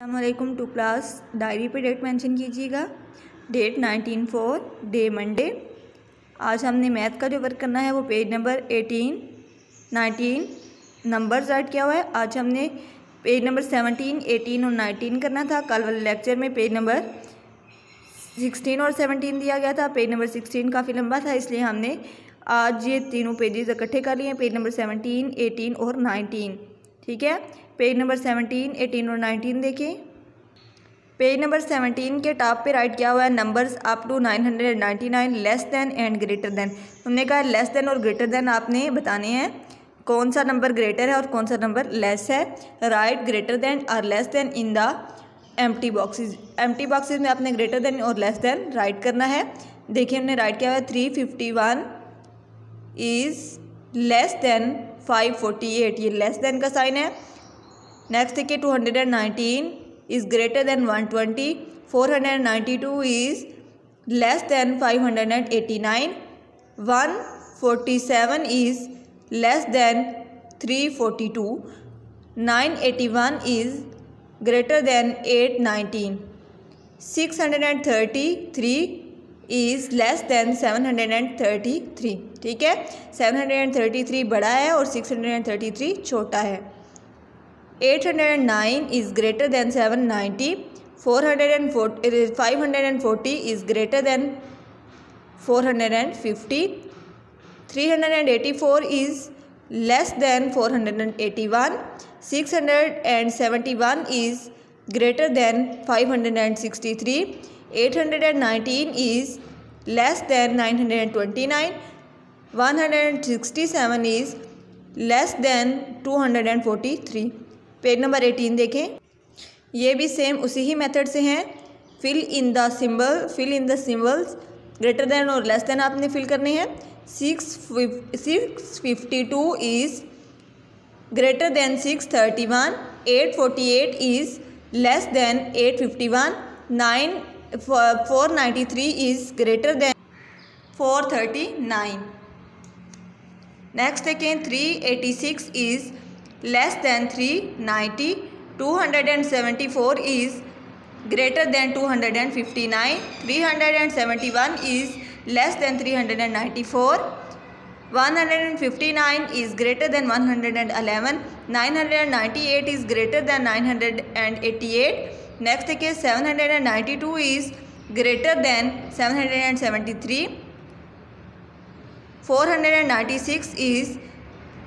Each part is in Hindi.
अल्लाम टू क्लास डायरी पे डेट मेंशन कीजिएगा। Date nineteen four day Monday आज हमने मैथ का जो वर्क करना है, वो page number eighteen nineteen number write किया हुआ है। आज हमने पेज नंबर सेवनटीन एटीन और नाइनटीन करना था। कल वाले लेक्चर में पेज नंबर सिक्सटीन और सेवनटीन दिया गया था। पेज नंबर सिक्सटीन काफ़ी लंबा था, इसलिए हमने आज ये तीनों पेजेस इकट्ठे कर लिए हैं। पेज नंबर सेवनटीन एटीन और नाइनटीन ठीक है? पेज नंबर सेवनटीन एटीन और नाइनटीन देखें पेज नंबर सेवनटीन के टॉप पे राइट किया हुआ है numbers up to nine hundred ninety nine less than and greater than हमने कहा लेस दैन और ग्रेटर दैन आपने बताने हैं। कौन सा नंबर ग्रेटर है और कौन सा नंबर लेस है? राइट ग्रेटर दैन और less than in the empty boxes empty boxes में आपने ग्रेटर दैन और लेस दैन राइट करना है। देखिए हमने राइट किया हुआ है three fifty one is less than five forty eight ये लेस देन का साइन है। नेक्स्ट देखिए two hundred and nineteen is greater than one twenty four hundred and ninety two is less than five hundred and eighty nine one forty seven is less than three forty two nine eighty one is greater than eight nineteen six hundred and thirty three is less than seven hundred and thirty three ठीक है seven hundred and thirty three बड़ा है और six hundred and thirty three छोटा है 809 is greater than 790 440 540 is greater than 450 384 is less than 481 671 is greater than 563 819 is less than 929 167 is less than 243 page number eighteen देखें। ये भी सेम उसी ही मेथड से हैं। Fill in the symbol fill in the symbols greater than और लेस देन आपने फिल करने हैं। Six six fifty two is greater than six thirty one eight forty eight is 493 is greater than 439. Next again 386 is less than 390. 274 is greater than 259. 371 is less than 394. 159 is greater than 111. 998 is greater than 988. Next case, 792 is greater than 773. 496 is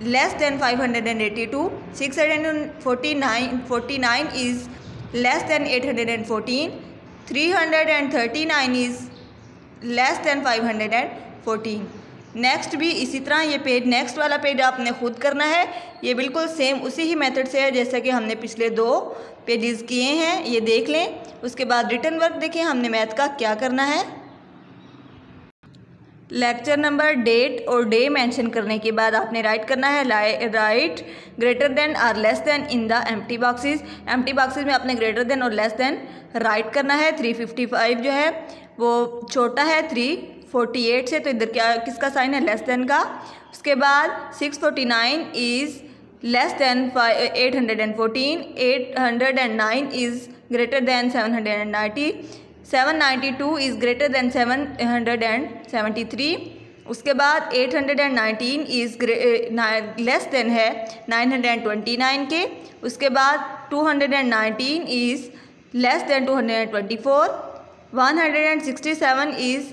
less than 582. 649 49 is less than 814. 339 is less than 514. Next भी इसी तरह ये पेज नेक्स्ट वाला पेज आपने खुद करना है। ये बिल्कुल सेम उसी ही मेथड से है जैसा कि हमने पिछले दो पेजेस किए हैं। ये देख लें। उसके बाद रिटर्न वर्क देखें हमने मैथ का क्या करना है। लेक्चर नंबर डेट और डे मेंशन करने के बाद आपने राइट करना है राइट ग्रेटर देन और less than in the empty boxes empty boxes में आपने ग्रेटर देन और लेस देन राइट करना है। 355 जो है, वो छोटा है 348 से तो इधर क्या, किसका साइन है? लेस देन का। उसके बाद 649 is less than eight hundred and fourteen eight hundred and nine is greater than seven hundred and ninety seven ninety two is greater than seven hundred and seventy three उसके बाद eight hundred and nineteen is less than है nine hundred and twenty nine के, उसके बाद two hundred and nineteen is less than two hundred and twenty four one hundred and sixty seven is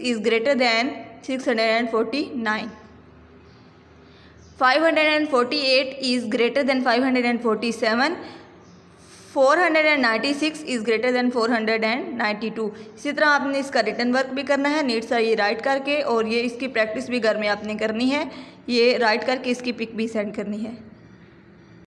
is greater than six hundred and forty nine 548 is greater than 547 496 is greater than 492 इसी तरह आपने इसका रिटर्न वर्क भी करना है नीट सा ये राइट करके, और ये इसकी प्रैक्टिस भी घर में आपने करनी है, ये राइट करके इसकी पिक भी सेंड करनी है।